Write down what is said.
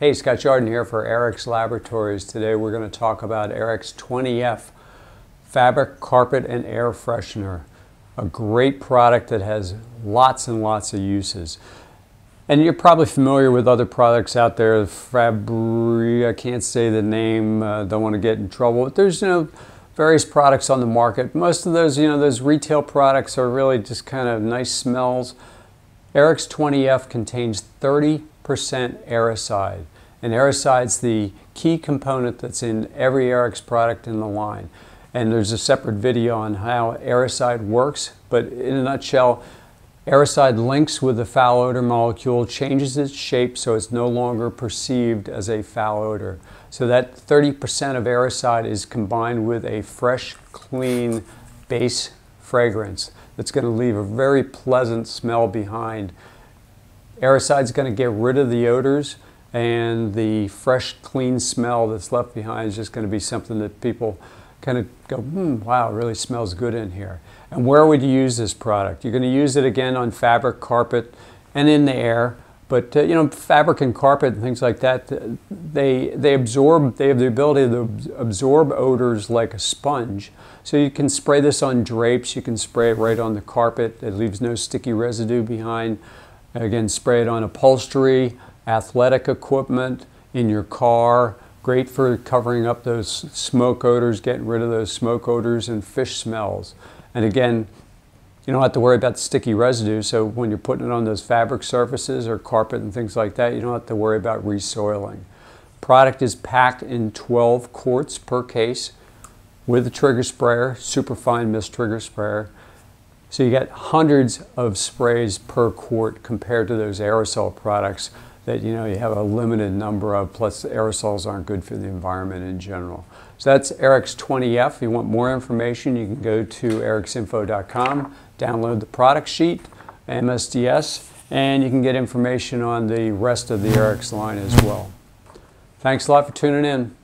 Hey, Scott Jordan here for Airx Laboratories. Today we're going to talk about Airx 20F Fabric, Carpet, and Air Freshener. A great product that has lots and lots of uses. And you're probably familiar with other products out there, Fabri, I can't say the name, uh, don't want to get in trouble. But there's, you know, various products on the market. Most of those, you know, those retail products are really just kind of nice smells. Airx 20F contains 30 percent Airicide. And Airicide's the key component that's in every Airx product in the line. And there's a separate video on how Airicide works, but in a nutshell, Airicide links with the foul odor molecule, changes its shape so it's no longer perceived as a foul odor. So that 30% of Airicide is combined with a fresh, clean base fragrance that's going to leave a very pleasant smell behind Airicide is going to get rid of the odors and the fresh, clean smell that's left behind is just going to be something that people kind of go, hmm, wow, it really smells good in here. And where would you use this product? You're going to use it again on fabric, carpet, and in the air. But uh, you know, fabric and carpet and things like that, they they absorb. They have the ability to absorb odors like a sponge. So you can spray this on drapes. You can spray it right on the carpet. It leaves no sticky residue behind. Again, spray it on upholstery, athletic equipment, in your car. Great for covering up those smoke odors, getting rid of those smoke odors and fish smells. And again, you don't have to worry about the sticky residue. So when you're putting it on those fabric surfaces or carpet and things like that, you don't have to worry about resoiling. Product is packed in 12 quarts per case with a trigger sprayer, super fine mist trigger sprayer. So you get hundreds of sprays per quart compared to those aerosol products that you know you have a limited number of, plus aerosols aren't good for the environment in general. So that's Airx 20F. If you want more information, you can go to airxinfo.com, download the product sheet, MSDS, and you can get information on the rest of the Airx line as well. Thanks a lot for tuning in.